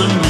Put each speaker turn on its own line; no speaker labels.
some